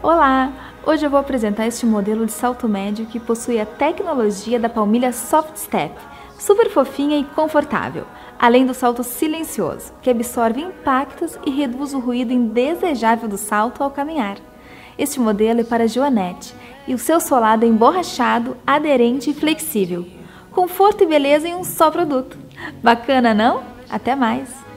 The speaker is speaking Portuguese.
Olá! Hoje eu vou apresentar este modelo de salto médio que possui a tecnologia da palmilha Soft Step, super fofinha e confortável, além do salto silencioso, que absorve impactos e reduz o ruído indesejável do salto ao caminhar. Este modelo é para Joanete e o seu solado é emborrachado, aderente e flexível. Conforto e beleza em um só produto. Bacana, não? Até mais!